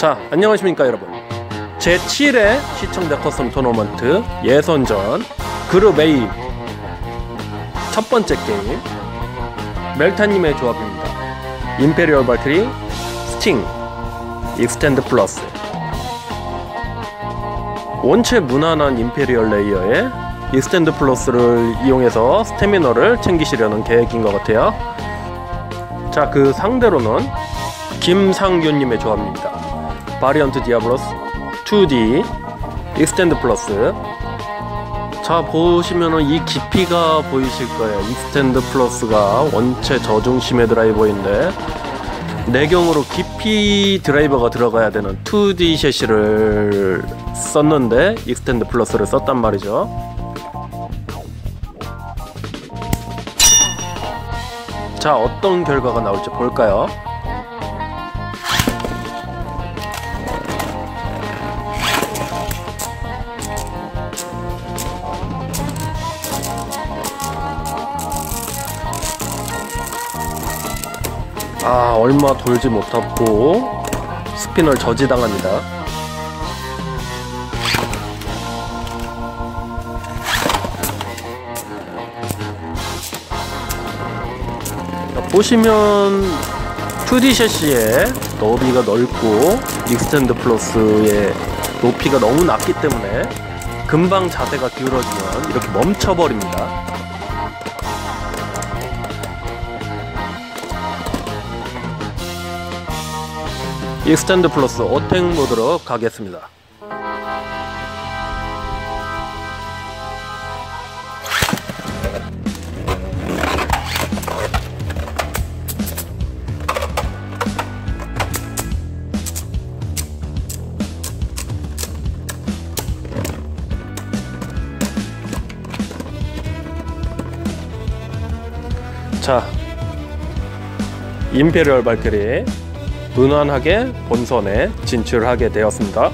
자 안녕하십니까 여러분. 제7회 시청자 custom 토너먼트 예선전 그룹 A 첫 번째 게임 멜타님의 조합입니다. Imperial Valkyrie Sting Extend Plus. 원체 무난한 Imperial layer에 Extend Plus를 이용해서 스태미너를 챙기시려는 계획인 것 같아요. 자 그 상대로는 김상균님의 조합입니다 Variant Diabolos 2D Extend Plus 자 보시면은 이 깊이가 보이실 거예요. Extend Plus가 원체 저중심의 드라이버인데 내경으로 깊이 드라이버가 들어가야 되는 2D chassis를 썼는데 Extend Plus를 썼단 말이죠. 자 어떤 결과가 나올지 볼까요 아 얼마 돌지 못하고 스피널 저지당합니다. 보시면 2D chassis의 너비가 넓고 Extend Plus의 높이가 너무 낮기 때문에 금방 자세가 기울어지면 이렇게 멈춰버립니다 Extend Plus attack mode로 가겠습니다. 자 Imperial Valkyrie 무난하게 본선에 진출하게 되었습니다.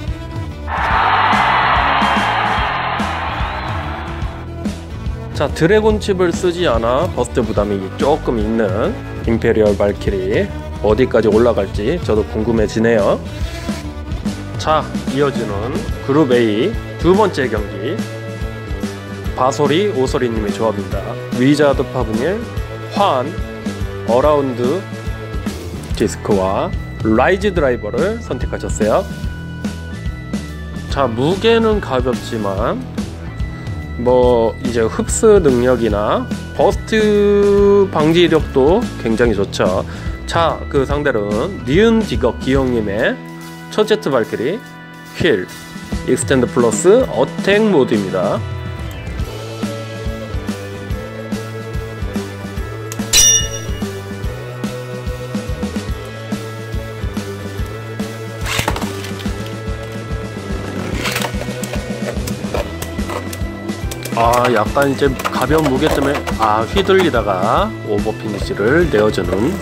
자 드래곤 칩을 쓰지 않아 burst 부담이 조금 있는 Imperial Valkyrie 어디까지 올라갈지 저도 궁금해지네요. 자 이어지는 그룹 A 두 번째 경기. 바소리 오소리님의 조합입니다. 위자드 파브닐 환 어라운드 디스크와 라이즈 드라이버를 선택하셨어요. 자 무게는 가볍지만 뭐 이제 흡수 능력이나 버스트 방지력도 굉장히 좋죠. 자 그 상대로는 니은 디거 기영님의 첫 제트 발키리 wheel Extend Plus attack mode입니다 아 약간 이제 가벼운 무게 때문에 아 휘둘리다가 over finish를 내어주는.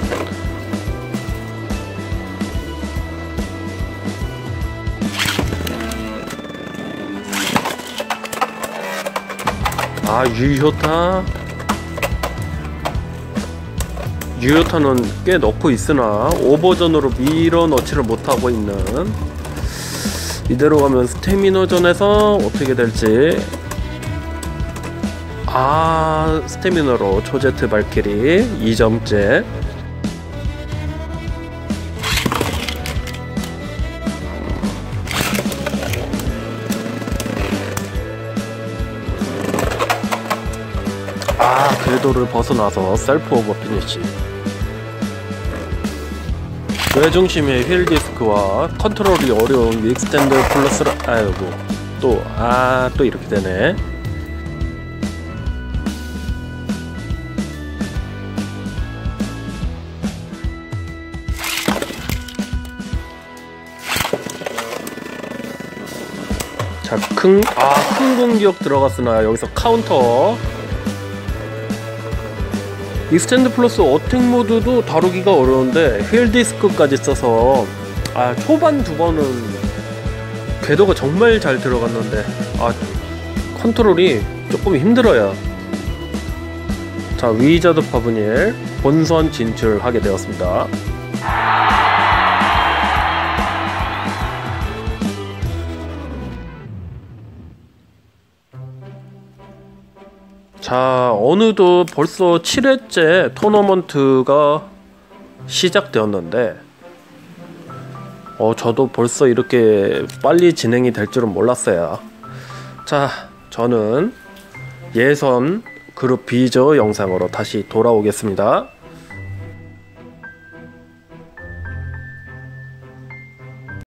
아 유효타. 유효타는 꽤 넣고 있으나 오버전으로 밀어 넣지를 못하고 있는. 이대로 가면 스태미너전에서 어떻게 될지 아 스태미너로 초제트 발키리 2점째. 아 궤도를 벗어나서 self over finish. 외중심의 휠 디스크와 컨트롤이 어려운 Extend Plus를 아이고 또 아 또 이렇게 되네 자, 큰, 아, 큰 공격 들어갔으나 여기서 카운터. Extend Plus attack mode도 다루기가 어려운데 휠 디스크까지 써서 아, 초반 두 번은 궤도가 정말 잘 들어갔는데 아, 컨트롤이 조금 힘들어요. 자, 위자드 파브닐 본선 진출하게 되었습니다. 자 어느덧 벌써 7회째 토너먼트가 시작되었는데 어 저도 벌써 이렇게 빨리 진행이 될 줄은 몰랐어요. 자 저는 예선 그룹 B조 영상으로 다시 돌아오겠습니다